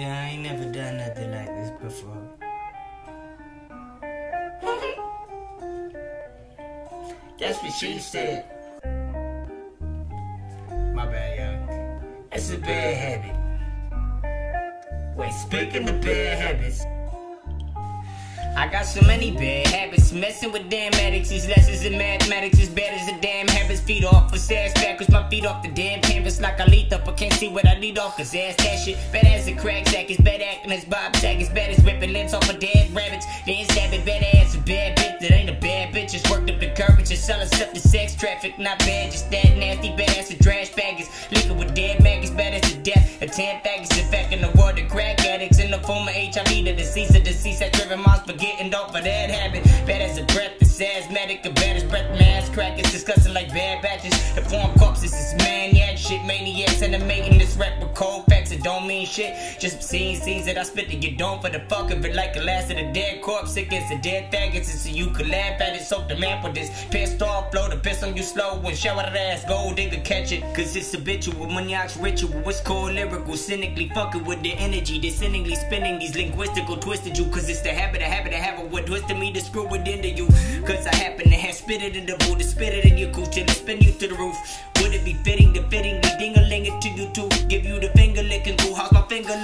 Yeah, I ain't never done nothing like this before. That's what she said. My bad, young. That's a bad habit. Wait, speaking of bad habits. I got so many bad habits. Messing with damn addicts. These lessons in mathematics as bad as the damn habits. Feet off for ass backwards. My feet off the damn canvas like I lead up. I can't see what I need off. Cause ass that shit. Bad as a crack sack. It's bad acting as Bob Sack. It's bad as ripping limbs off of dead rabbits. Then stab it. Bad ass a bad bitch. That ain't a bad bitch. Just worked up the courage. Just selling stuff to sex traffic. Not bad. Just that nasty. Bad ass trash baggers. Liquor with dead maggots. Bad as a death. A ten faggots. In fact, in the addicts. In the form of HIV. The disease of disease that driven moms forgetting off of that habit. Bad as a breath, it's asthmatic, a bad as breath, mass crackers, discussing like bad batches. The form corpses is maniac shit, maniacs animating It don't mean shit. Just seeing scenes that I spit to get done for the fuck of it, like the last of the dead corpse. Against the dead faggots, and so you could laugh at it. Soak the map with this pissed off flow, the piss on you slow and shower that ass gold digger catch it. Cause it's habitual, maniac's ritual. It's called lyrical, cynically fucking with the energy, descendingly spinning these linguistical twisted you. Cause it's the habit, a habit, a habit, what twisted me to screw it into you. Cause I happen to have spit it in the boot, to spit it in your cooch, and spin you to the roof. Would it be fitting to fittingly ding a ling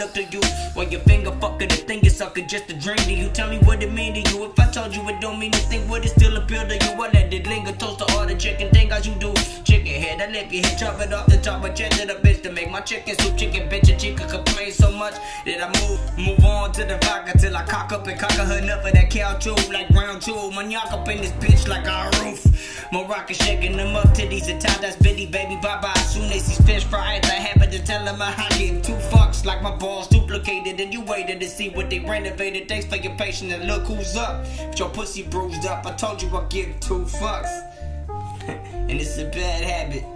my look to you? While your finger fucking the thing you sucking just a dream to you. Tell me what it mean to you. If I told you it don't mean nothing, would it still appeal to you? I let it linger, toast to all the chicken thing as you do. Chicken head, I lick it, hit, chop it off the top, but check to the bitch to make my chicken soup. Chicken bitch, a chicken complain so much that I move, move on to the vodka till I cock up and cock her enough of that cow too, like round two. Maniac up in this bitch like a roof. Morocco shaking them up, titties and top, that's bitty baby, my balls duplicated. And you waited to see what they renovated. Thanks for your patience and look who's up. But your pussy bruised up. I told you I give two fucks. and it's a bad habit.